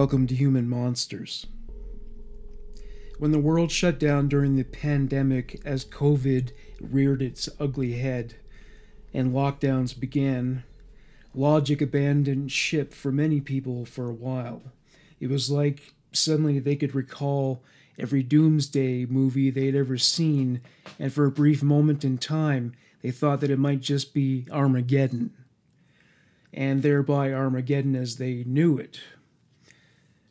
Welcome to Human Monsters. When the world shut down during the pandemic as COVID reared its ugly head and lockdowns began, logic abandoned ship for many people for a while. It was like suddenly they could recall every doomsday movie they'd ever seen, and for a brief moment in time, they thought that it might just be Armageddon. And thereby Armageddon as they knew it.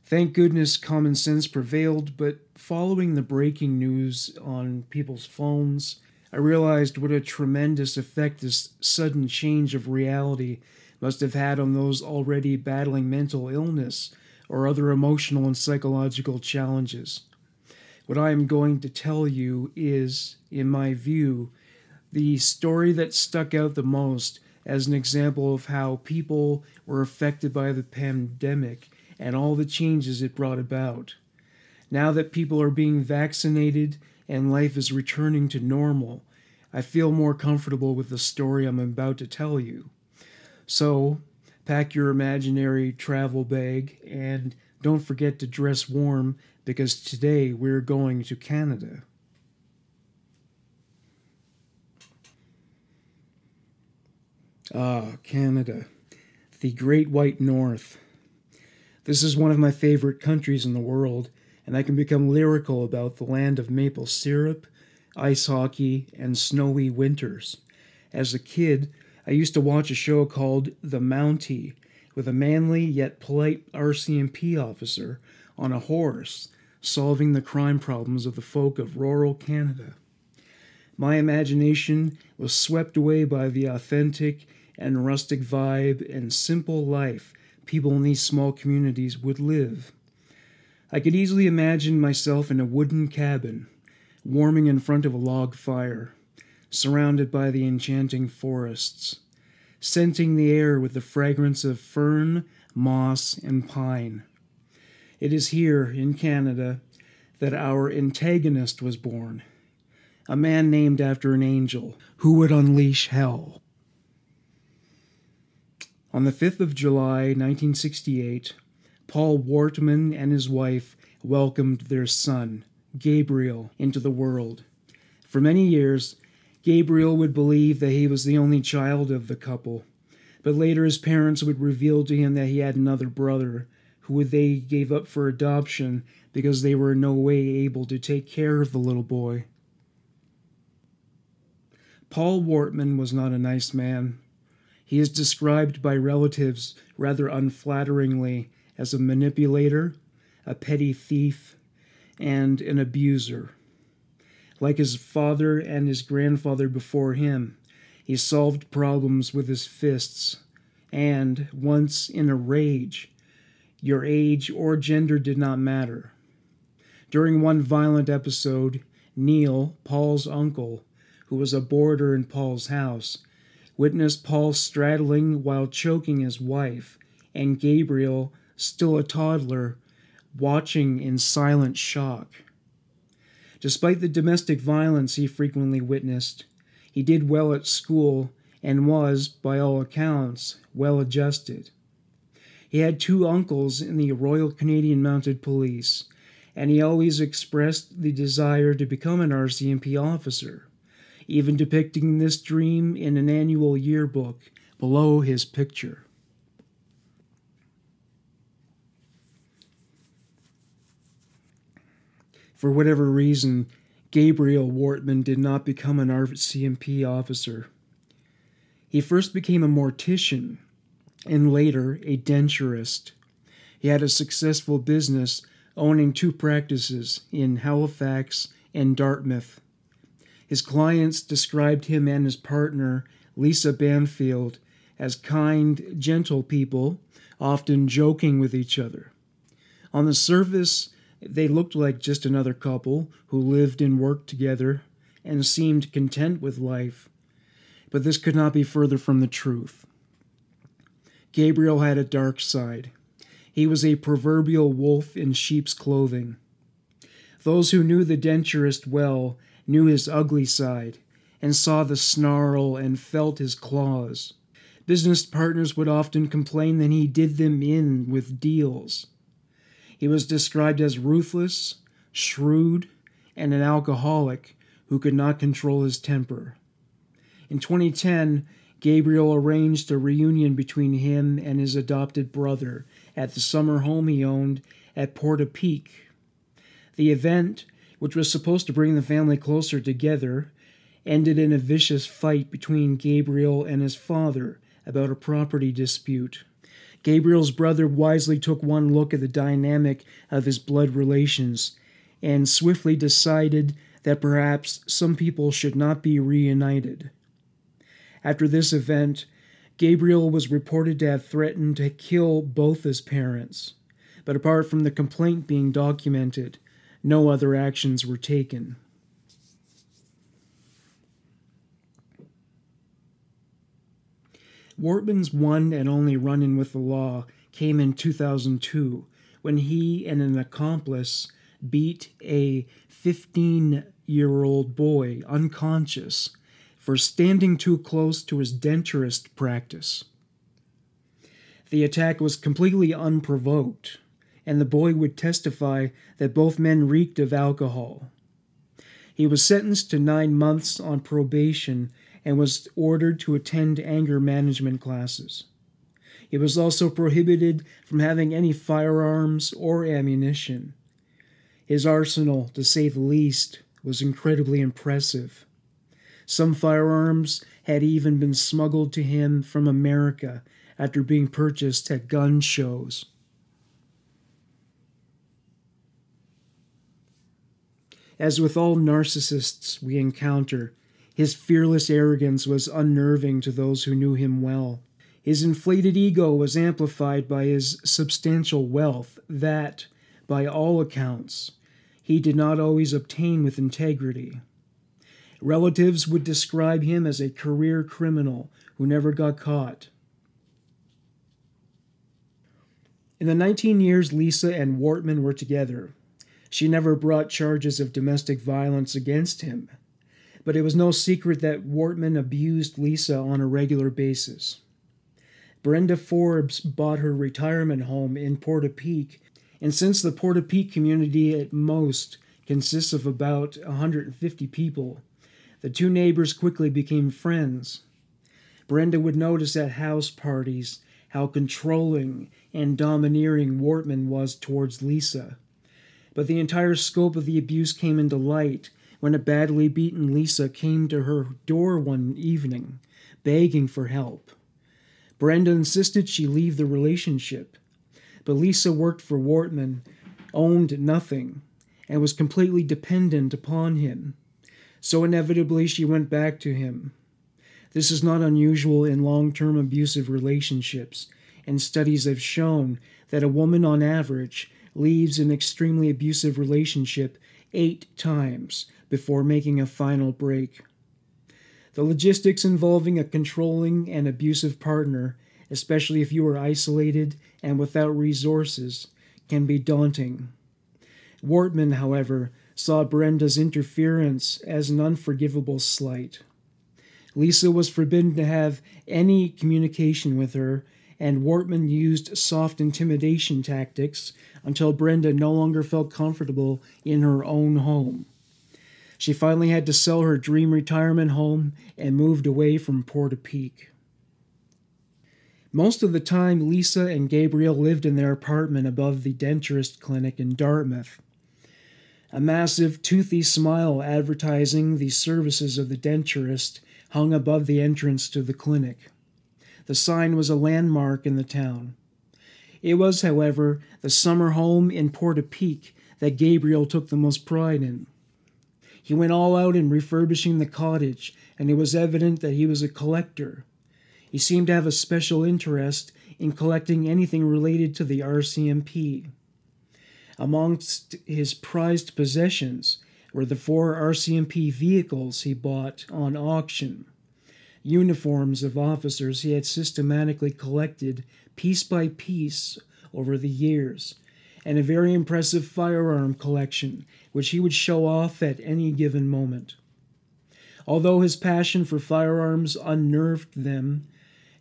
Thank goodness common sense prevailed, but following the breaking news on people's phones, I realized what a tremendous effect this sudden change of reality must have had on those already battling mental illness or other emotional and psychological challenges. What I am going to tell you is, in my view, the story that stuck out the most as an example of how people were affected by the pandemic and all the changes it brought about. Now that people are being vaccinated and life is returning to normal, I feel more comfortable with the story I'm about to tell you. So, pack your imaginary travel bag and don't forget to dress warm because today we're going to Canada. Ah, Canada, the great white north. This is one of my favorite countries in the world, and I can become lyrical about the land of maple syrup, ice hockey, and snowy winters. As a kid, I used to watch a show called The Mountie with a manly yet polite RCMP officer on a horse solving the crime problems of the folk of rural Canada. My imagination was swept away by the authentic and rustic vibe and simple life people in these small communities would live. I could easily imagine myself in a wooden cabin, warming in front of a log fire, surrounded by the enchanting forests, scenting the air with the fragrance of fern, moss, and pine. It is here, in Canada, that our antagonist was born, a man named after an angel who would unleash hell. On the 5th of July, 1968, Paul Wortman and his wife welcomed their son, Gabriel, into the world. For many years, Gabriel would believe that he was the only child of the couple, but later his parents would reveal to him that he had another brother, who they gave up for adoption because they were in no way able to take care of the little boy. Paul Wortman was not a nice man. He is described by relatives rather unflatteringly as a manipulator, a petty thief, and an abuser. Like his father and his grandfather before him, he solved problems with his fists, and, once in a rage, your age or gender did not matter. During one violent episode, Neil, Paul's uncle, who was a boarder in Paul's house, witnessed Paul straddling while choking his wife, and Gabriel, still a toddler, watching in silent shock. Despite the domestic violence he frequently witnessed, he did well at school and was, by all accounts, well adjusted. He had two uncles in the Royal Canadian Mounted Police, and he always expressed the desire to become an RCMP officer even depicting this dream in an annual yearbook below his picture. For whatever reason, Gabriel Wortman did not become an RCMP officer. He first became a mortician and later a denturist. He had a successful business owning two practices in Halifax and Dartmouth. His clients described him and his partner, Lisa Banfield, as kind, gentle people, often joking with each other. On the surface, they looked like just another couple who lived and worked together and seemed content with life. But this could not be further from the truth. Gabriel had a dark side. He was a proverbial wolf in sheep's clothing. Those who knew the denturist well knew his ugly side, and saw the snarl and felt his claws. Business partners would often complain that he did them in with deals. He was described as ruthless, shrewd, and an alcoholic who could not control his temper. In 2010, Gabriel arranged a reunion between him and his adopted brother at the summer home he owned at Portapique. The event, which was supposed to bring the family closer together, ended in a vicious fight between Gabriel and his father about a property dispute. Gabriel's brother wisely took one look at the dynamic of his blood relations and swiftly decided that perhaps some people should not be reunited. After this event, Gabriel was reported to have threatened to kill both his parents, but apart from the complaint being documented, no other actions were taken. Wortman's one and only run in with the law came in 2002 when he and an accomplice beat a 15 year old boy unconscious for standing too close to his denturist practice. The attack was completely unprovoked, and the boy would testify that both men reeked of alcohol. He was sentenced to nine months on probation and was ordered to attend anger management classes. He was also prohibited from having any firearms or ammunition. His arsenal, to say the least, was incredibly impressive. Some firearms had even been smuggled to him from America after being purchased at gun shows. As with all narcissists we encounter, his fearless arrogance was unnerving to those who knew him well. His inflated ego was amplified by his substantial wealth that, by all accounts, he did not always obtain with integrity. Relatives would describe him as a career criminal who never got caught. In the 19 years Lisa and Wortman were together, she never brought charges of domestic violence against him but it was no secret that Wortman abused Lisa on a regular basis. Brenda Forbes bought her retirement home in Portapique, and since the Portapique community at most consists of about 150 people, the two neighbors quickly became friends. Brenda would notice at house parties how controlling and domineering Wortman was towards Lisa. But the entire scope of the abuse came into light when a badly beaten Lisa came to her door one evening, begging for help. Brenda insisted she leave the relationship, but Lisa worked for Wortman, owned nothing, and was completely dependent upon him. So inevitably she went back to him. This is not unusual in long term abusive relationships, and studies have shown that a woman on average leaves an extremely abusive relationship eight times before making a final break. The logistics involving a controlling and abusive partner, especially if you are isolated and without resources, can be daunting. Wortman, however, saw Brenda's interference as an unforgivable slight. Lisa was forbidden to have any communication with her, and Wortman used soft intimidation tactics until Brenda no longer felt comfortable in her own home. She finally had to sell her dream retirement home and moved away from Portapique. Most of the time, Lisa and Gabriel lived in their apartment above the denturist clinic in Dartmouth. A massive, toothy smile advertising the services of the denturist hung above the entrance to the clinic. The sign was a landmark in the town. It was, however, the summer home in Portapique that Gabriel took the most pride in. He went all out in refurbishing the cottage, and it was evident that he was a collector. He seemed to have a special interest in collecting anything related to the RCMP. Amongst his prized possessions were the four RCMP vehicles he bought on auction, uniforms of officers he had systematically collected piece by piece over the years, and a very impressive firearm collection, which he would show off at any given moment. Although his passion for firearms unnerved them,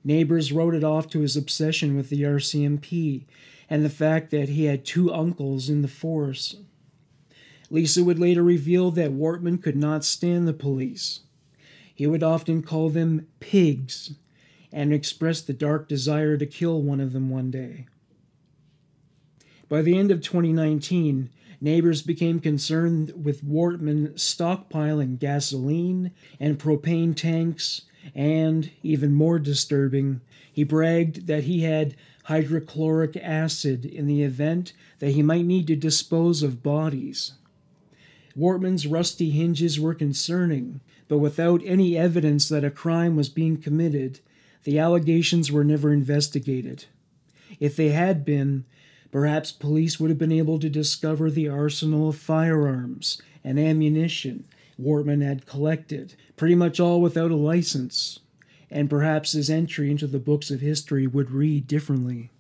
neighbors wrote it off to his obsession with the RCMP, and the fact that he had two uncles in the force. Lisa would later reveal that Wortman could not stand the police. He would often call them pigs and express the dark desire to kill one of them one day. By the end of 2019, neighbors became concerned with Wortman stockpiling gasoline and propane tanks, and, even more disturbing, he bragged that he had hydrochloric acid in the event that he might need to dispose of bodies. Wortman's rusty hinges were concerning, but without any evidence that a crime was being committed, the allegations were never investigated. If they had been, perhaps police would have been able to discover the arsenal of firearms and ammunition Wortman had collected, pretty much all without a license, and perhaps his entry into the books of history would read differently.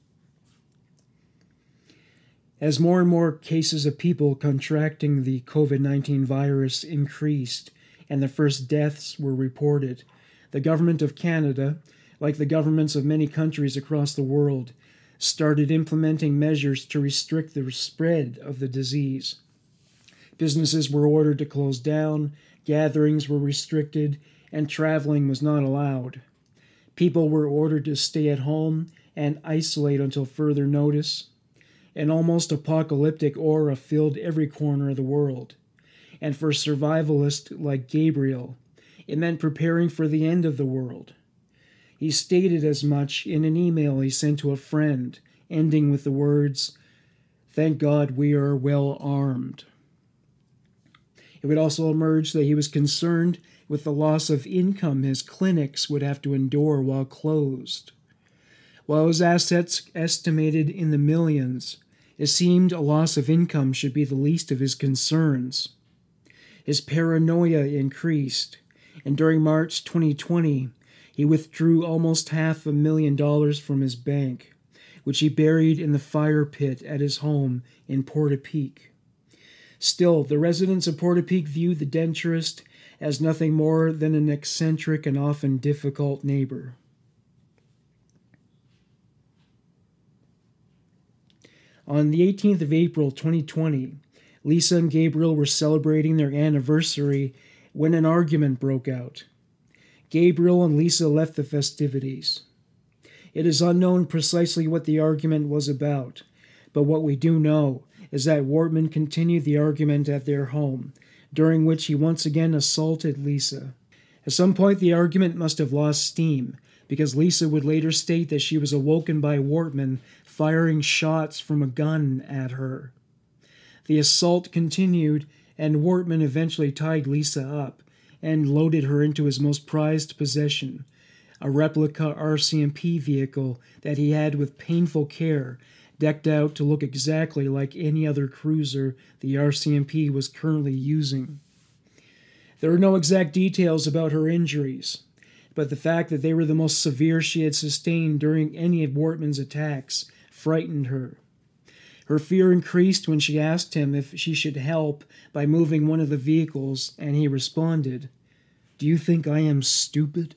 As more and more cases of people contracting the COVID 19 virus increased and the first deaths were reported, the government of Canada like the governments of many countries across the world, started implementing measures to restrict the spread of the disease. Businesses were ordered to close down, gatherings were restricted, and traveling was not allowed. People were ordered to stay at home and isolate until further notice. An almost apocalyptic aura filled every corner of the world. And for survivalists like Gabriel, it meant preparing for the end of the world. He stated as much in an email he sent to a friend, ending with the words, Thank God we are well armed. It would also emerge that he was concerned with the loss of income his clinics would have to endure while closed. While his assets estimated in the millions, it seemed a loss of income should be the least of his concerns. His paranoia increased, and during March 2020, he withdrew almost half a million dollars from his bank, which he buried in the fire pit at his home in Portapique. Still, the residents of Portapique viewed the denturist as nothing more than an eccentric and often difficult neighbor. On the 18th of April 2020, Lisa and Gabriel were celebrating their anniversary when an argument broke out. Gabriel and Lisa left the festivities. It is unknown precisely what the argument was about, but what we do know is that Wortman continued the argument at their home, during which he once again assaulted Lisa. At some point, the argument must have lost steam, because Lisa would later state that she was awoken by Wortman firing shots from a gun at her. The assault continued, and Wortman eventually tied Lisa up, and loaded her into his most prized possession, a replica RCMP vehicle that he had with painful care decked out to look exactly like any other cruiser the RCMP was currently using. There are no exact details about her injuries, but the fact that they were the most severe she had sustained during any of Wortman's attacks frightened her. Her fear increased when she asked him if she should help by moving one of the vehicles, and he responded, Do you think I am stupid?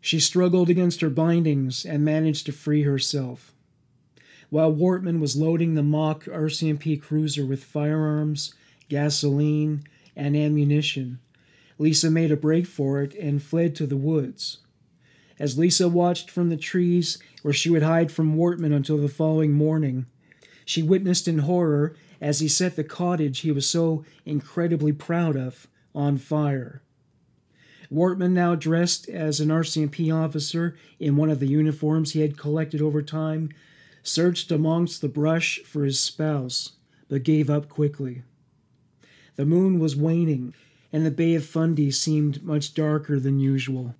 She struggled against her bindings and managed to free herself. While Wortman was loading the mock RCMP cruiser with firearms, gasoline, and ammunition, Lisa made a break for it and fled to the woods. As Lisa watched from the trees where she would hide from Wortman until the following morning, she witnessed in horror as he set the cottage he was so incredibly proud of on fire. Wortman, now dressed as an RCMP officer in one of the uniforms he had collected over time, searched amongst the brush for his spouse, but gave up quickly. The moon was waning, and the Bay of Fundy seemed much darker than usual.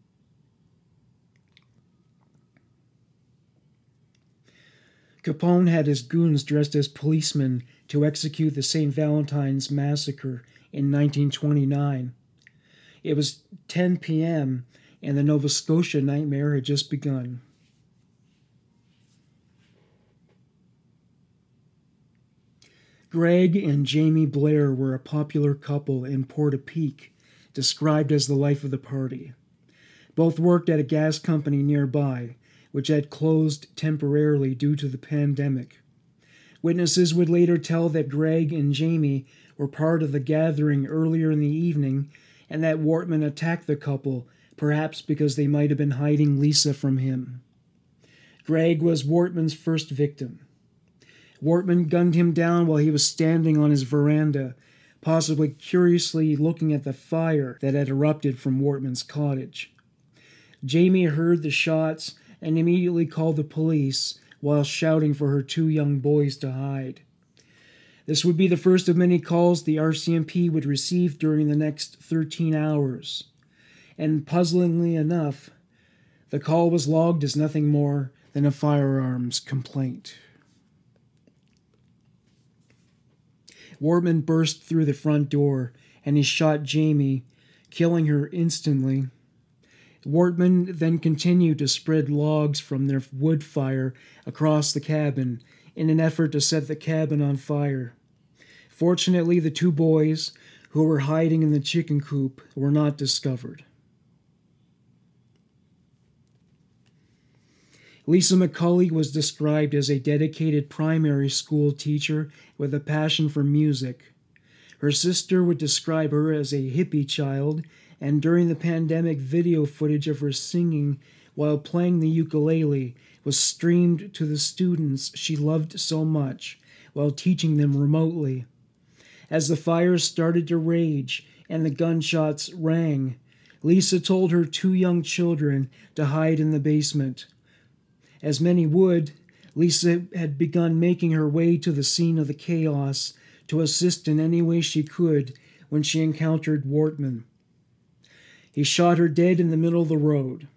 Capone had his goons dressed as policemen to execute the St. Valentine's Massacre in 1929. It was 10 p.m., and the Nova Scotia nightmare had just begun. Greg and Jamie Blair were a popular couple in Portapique, described as the life of the party. Both worked at a gas company nearby, which had closed temporarily due to the pandemic. Witnesses would later tell that Greg and Jamie were part of the gathering earlier in the evening and that Wortman attacked the couple, perhaps because they might have been hiding Lisa from him. Greg was Wortman's first victim. Wortman gunned him down while he was standing on his veranda, possibly curiously looking at the fire that had erupted from Wortman's cottage. Jamie heard the shots and immediately called the police while shouting for her two young boys to hide. This would be the first of many calls the RCMP would receive during the next 13 hours. And puzzlingly enough, the call was logged as nothing more than a firearms complaint. Wortman burst through the front door and he shot Jamie, killing her instantly. Wortman then continued to spread logs from their wood fire across the cabin in an effort to set the cabin on fire. Fortunately, the two boys, who were hiding in the chicken coop, were not discovered. Lisa McCully was described as a dedicated primary school teacher with a passion for music. Her sister would describe her as a hippie child, and during the pandemic, video footage of her singing while playing the ukulele was streamed to the students she loved so much while teaching them remotely. As the fires started to rage and the gunshots rang, Lisa told her two young children to hide in the basement. As many would, Lisa had begun making her way to the scene of the chaos to assist in any way she could when she encountered Wortman. He shot her dead in the middle of the road.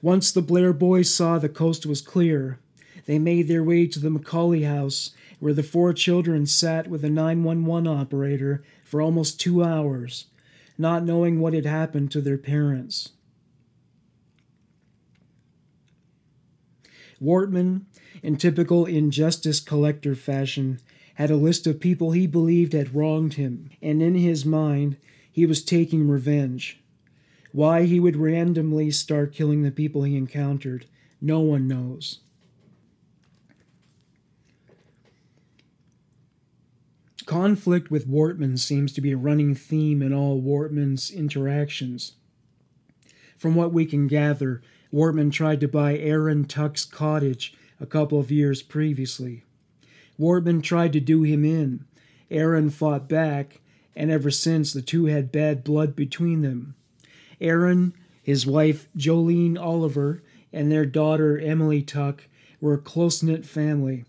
Once the Blair boys saw the coast was clear, they made their way to the McCully house, where the four children sat with a 911 operator for almost two hours, not knowing what had happened to their parents. Wortman, in typical injustice collector fashion, had a list of people he believed had wronged him, and in his mind, he was taking revenge. Why he would randomly start killing the people he encountered, no one knows. Conflict with Wortman seems to be a running theme in all Wortman's interactions. From what we can gather, Wortman tried to buy Aaron Tuck's cottage a couple of years previously. Wortman tried to do him in. Aaron fought back, and ever since the two had bad blood between them. Aaron, his wife Jolene Oliver, and their daughter Emily Tuck were a close knit family.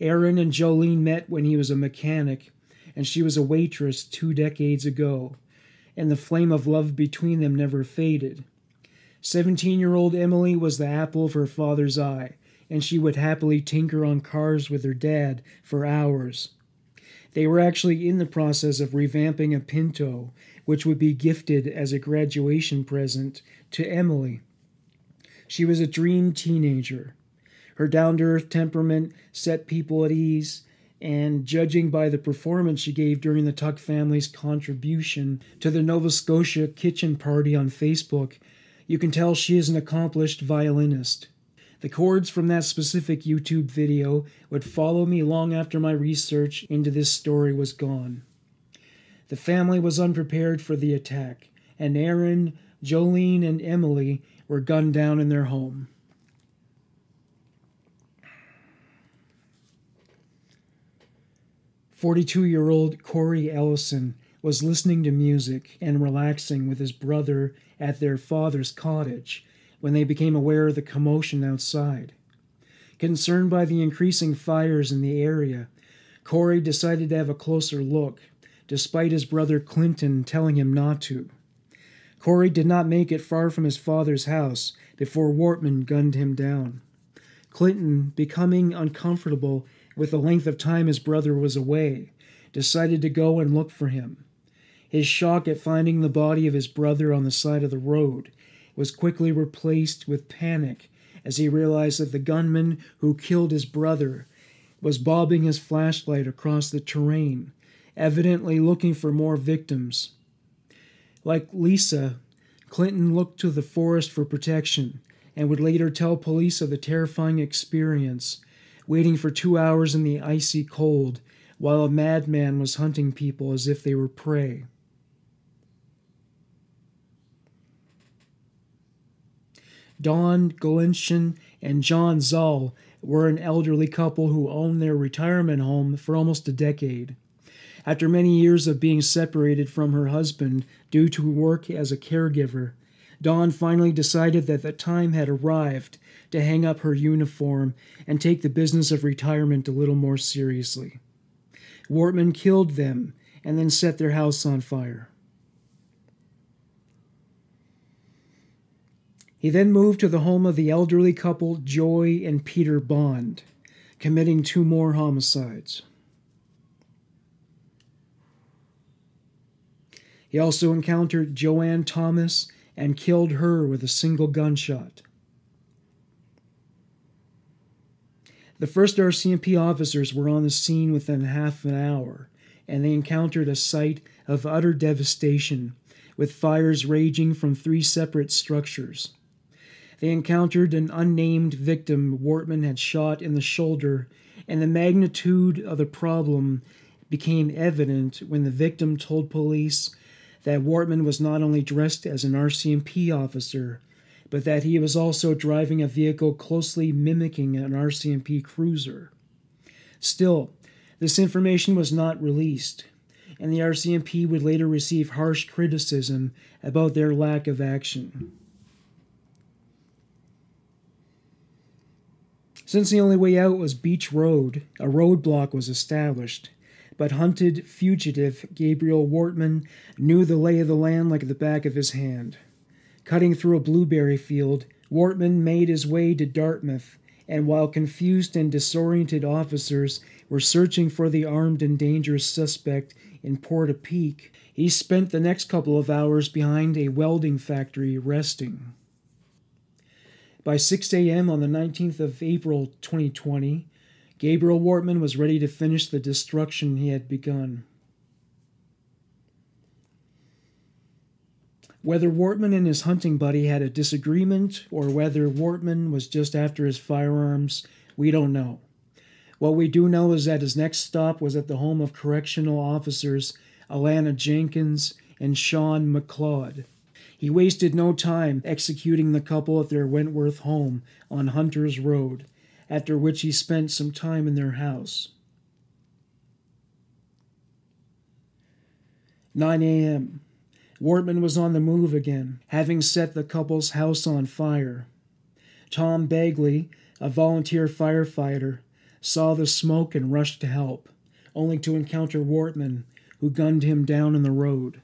Aaron and Jolene met when he was a mechanic, and she was a waitress two decades ago, and the flame of love between them never faded. Seventeen year old Emily was the apple of her father's eye, and she would happily tinker on cars with her dad for hours. They were actually in the process of revamping a Pinto, which would be gifted as a graduation present to Emily. She was a dream teenager. Her down to earth temperament set people at ease, and judging by the performance she gave during the Tuck family's contribution to the Nova Scotia kitchen party on Facebook, you can tell she is an accomplished violinist. The chords from that specific YouTube video would follow me long after my research into this story was gone. The family was unprepared for the attack, and Aaron, Jolene, and Emily were gunned down in their home. Forty-two year old Corrie Ellison was listening to music and relaxing with his brother at their father's cottage when they became aware of the commotion outside. Concerned by the increasing fires in the area, Corrie decided to have a closer look, despite his brother Clinton telling him not to. Corrie did not make it far from his father's house before Wortman gunned him down. Clinton, becoming uncomfortable with the length of time his brother was away, decided to go and look for him. His shock at finding the body of his brother on the side of the road was quickly replaced with panic as he realized that the gunman who killed his brother was bobbing his flashlight across the terrain, evidently looking for more victims. Like Lisa, Clinton looked to the forest for protection and would later tell police of the terrifying experience, waiting for two hours in the icy cold while a madman was hunting people as if they were prey. Dawn Gulenchyn and John Zahl were an elderly couple who owned their retirement home for almost a decade. After many years of being separated from her husband due to work as a caregiver, Dawn finally decided that the time had arrived to hang up her uniform and take the business of retirement a little more seriously. Wortman killed them and then set their house on fire. He then moved to the home of the elderly couple Joy and Peter Bond, committing two more homicides. He also encountered Joanne Thomas and killed her with a single gunshot. The first RCMP officers were on the scene within half an hour, and they encountered a sight of utter devastation, with fires raging from three separate structures. They encountered an unnamed victim Wortman had shot in the shoulder, and the magnitude of the problem became evident when the victim told police that Wortman was not only dressed as an RCMP officer, but that he was also driving a vehicle closely mimicking an RCMP cruiser. Still, this information was not released, and the RCMP would later receive harsh criticism about their lack of action. Since the only way out was Beach Road, a roadblock was established, but hunted fugitive Gabriel Wortman knew the lay of the land like the back of his hand. Cutting through a blueberry field, Wortman made his way to Dartmouth, and while confused and disoriented officers were searching for the armed and dangerous suspect in Port Portapique, he spent the next couple of hours behind a welding factory resting. By 6 a.m. on the 19th of April 2020, Gabriel Wortman was ready to finish the destruction he had begun. Whether Wortman and his hunting buddy had a disagreement or whether Wortman was just after his firearms, we don't know. What we do know is that his next stop was at the home of correctional officers Alanna Jenkins and Sean McLeod. He wasted no time executing the couple at their Wentworth home on Hunter's Road after which he spent some time in their house. 9 a.m. Wortman was on the move again, having set the couple's house on fire. Tom Bagley, a volunteer firefighter, saw the smoke and rushed to help, only to encounter Wortman, who gunned him down in the road.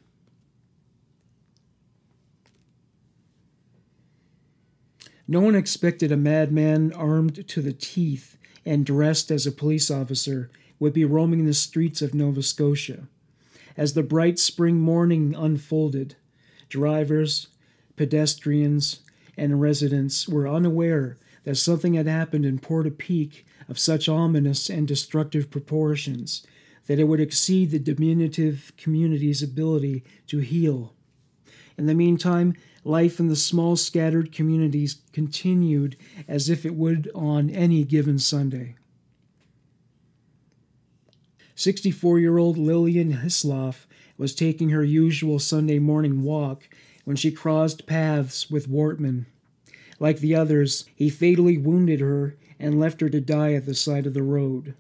No one expected a madman armed to the teeth and dressed as a police officer would be roaming the streets of Nova Scotia. As the bright spring morning unfolded, drivers, pedestrians, and residents were unaware that something had happened in Portapique of such ominous and destructive proportions that it would exceed the diminutive community's ability to heal. In the meantime, life in the small scattered communities continued as if it would on any given Sunday. 64 year old Lillian Hisloff was taking her usual Sunday morning walk when she crossed paths with Wortman. Like the others, he fatally wounded her and left her to die at the side of the road.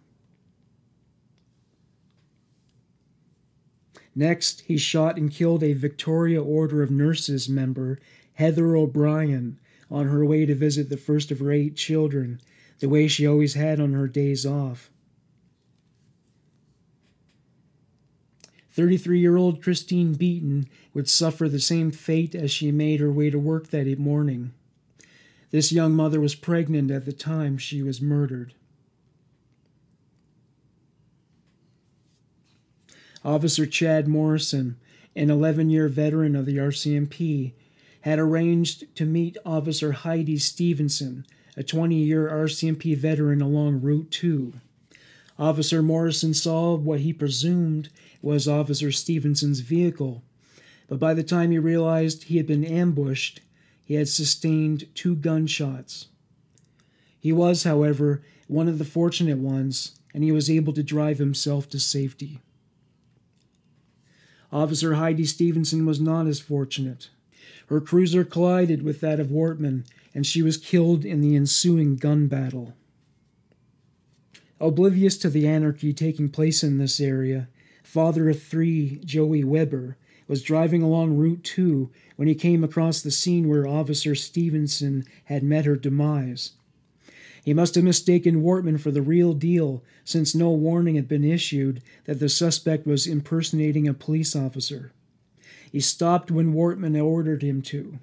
Next, he shot and killed a Victoria Order of Nurses member, Heather O'Brien, on her way to visit the first of her eight children, the way she always had on her days off. 33 year old Christine Beaton would suffer the same fate as she made her way to work that morning. This young mother was pregnant at the time she was murdered. Officer Chad Morrison, an 11 year veteran of the RCMP, had arranged to meet Officer Heidi Stevenson, a 20 year RCMP veteran along Route 2. Officer Morrison saw what he presumed was Officer Stevenson's vehicle, but by the time he realized he had been ambushed, he had sustained two gunshots. He was, however, one of the fortunate ones, and he was able to drive himself to safety. Officer Heidi Stevenson was not as fortunate. Her cruiser collided with that of Wortman, and she was killed in the ensuing gun battle. Oblivious to the anarchy taking place in this area, father of three, Joey Webber, was driving along Route 2 when he came across the scene where Officer Stevenson had met her demise. He must have mistaken Wortman for the real deal, since no warning had been issued that the suspect was impersonating a police officer. He stopped when Wortman ordered him to.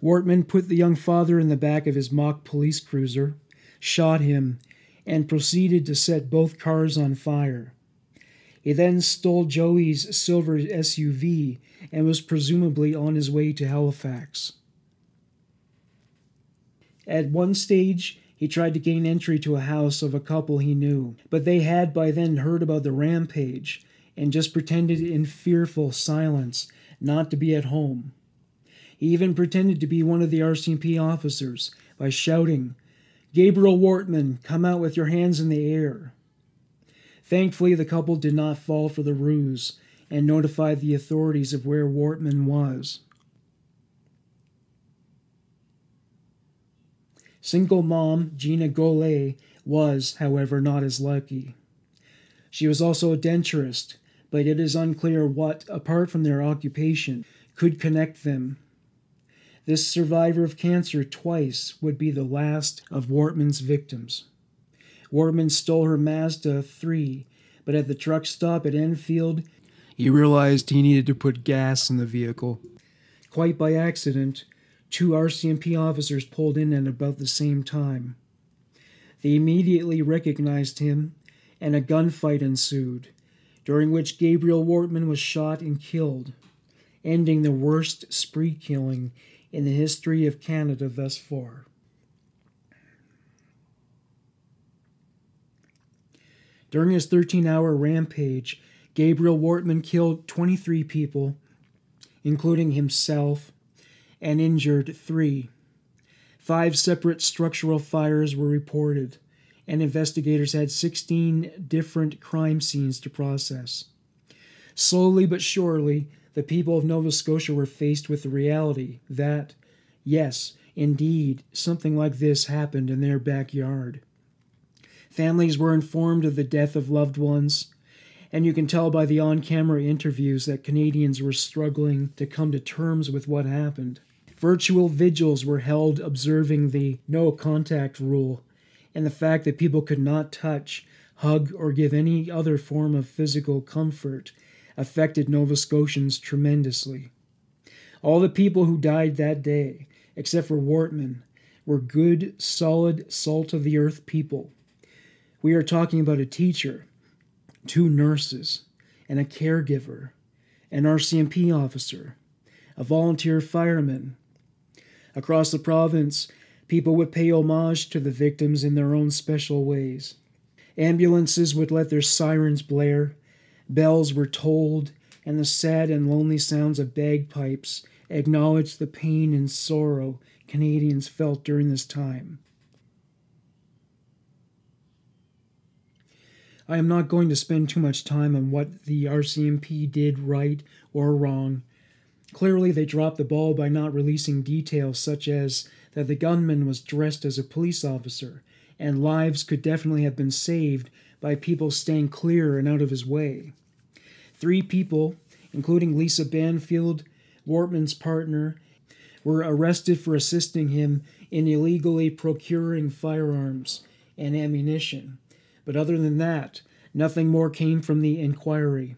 Wortman put the young father in the back of his mock police cruiser, shot him, and proceeded to set both cars on fire. He then stole Joey's silver SUV and was presumably on his way to Halifax. At one stage, he tried to gain entry to a house of a couple he knew, but they had by then heard about the rampage and just pretended in fearful silence not to be at home. He even pretended to be one of the RCMP officers by shouting, Gabriel Wortman, come out with your hands in the air. Thankfully, the couple did not fall for the ruse and notified the authorities of where Wortman was. Single mom Gina Goulet was, however, not as lucky. She was also a denturist, but it is unclear what, apart from their occupation, could connect them. This survivor of cancer twice would be the last of Wortman's victims. Wortman stole her Mazda 3, but at the truck stop at Enfield, he realized he needed to put gas in the vehicle. Quite by accident, Two RCMP officers pulled in at about the same time. They immediately recognized him, and a gunfight ensued, during which Gabriel Wortman was shot and killed, ending the worst spree killing in the history of Canada thus far. During his 13 hour rampage, Gabriel Wortman killed 23 people, including himself, and injured three. Five separate structural fires were reported, and investigators had 16 different crime scenes to process. Slowly but surely, the people of Nova Scotia were faced with the reality that, yes, indeed, something like this happened in their backyard. Families were informed of the death of loved ones, and you can tell by the on camera interviews that Canadians were struggling to come to terms with what happened. Virtual vigils were held observing the no contact rule and the fact that people could not touch, hug, or give any other form of physical comfort affected Nova Scotians tremendously. All the people who died that day, except for Wortman, were good, solid, salt of the earth people. We are talking about a teacher, two nurses, and a caregiver, an RCMP officer, a volunteer fireman, Across the province, people would pay homage to the victims in their own special ways. Ambulances would let their sirens blare, bells were tolled, and the sad and lonely sounds of bagpipes acknowledged the pain and sorrow Canadians felt during this time. I am not going to spend too much time on what the RCMP did right or wrong. Clearly, they dropped the ball by not releasing details such as that the gunman was dressed as a police officer, and lives could definitely have been saved by people staying clear and out of his way. Three people, including Lisa Banfield, Wortman's partner, were arrested for assisting him in illegally procuring firearms and ammunition. But other than that, nothing more came from the inquiry.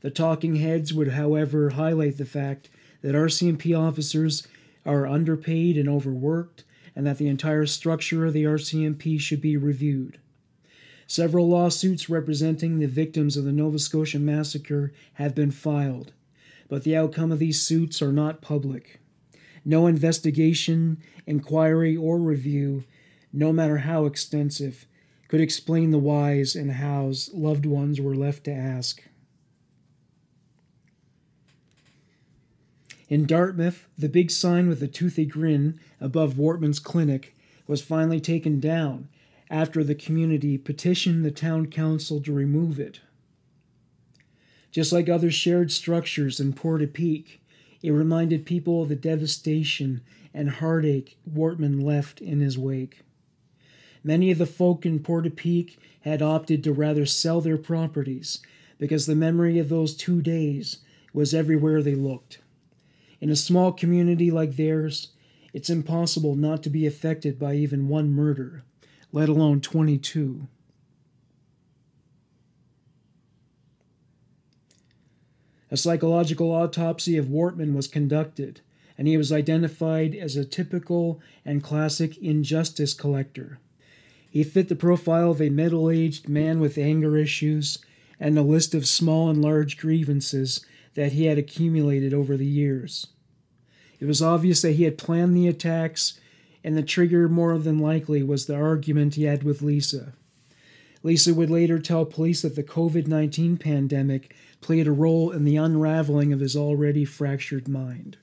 The talking heads would, however, highlight the fact that RCMP officers are underpaid and overworked, and that the entire structure of the RCMP should be reviewed. Several lawsuits representing the victims of the Nova Scotia massacre have been filed, but the outcome of these suits are not public. No investigation, inquiry, or review, no matter how extensive, could explain the whys and hows loved ones were left to ask. In Dartmouth, the big sign with a toothy grin above Wortman's clinic was finally taken down after the community petitioned the town council to remove it. Just like other shared structures in Portapique, it reminded people of the devastation and heartache Wortman left in his wake. Many of the folk in Portapique had opted to rather sell their properties because the memory of those two days was everywhere they looked. In a small community like theirs, it's impossible not to be affected by even one murder, let alone 22. A psychological autopsy of Wortman was conducted, and he was identified as a typical and classic injustice collector. He fit the profile of a middle aged man with anger issues and a list of small and large grievances that he had accumulated over the years. It was obvious that he had planned the attacks, and the trigger more than likely was the argument he had with Lisa. Lisa would later tell police that the COVID 19 pandemic played a role in the unraveling of his already fractured mind.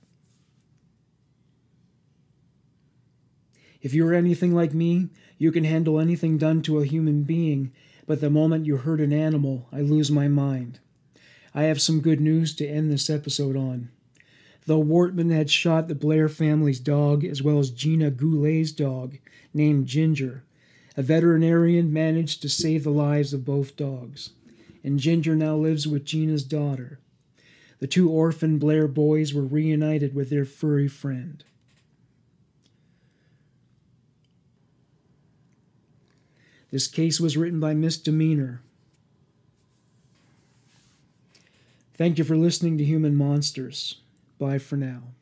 If you are anything like me, you can handle anything done to a human being, but the moment you hurt an animal, I lose my mind. I have some good news to end this episode on. Though Wortman had shot the Blair family's dog as well as Gina Goulet's dog, named Ginger, a veterinarian managed to save the lives of both dogs, and Ginger now lives with Gina's daughter. The two orphan Blair boys were reunited with their furry friend. This case was written by Misdemeanor. Thank you for listening to Human Monsters. Bye for now.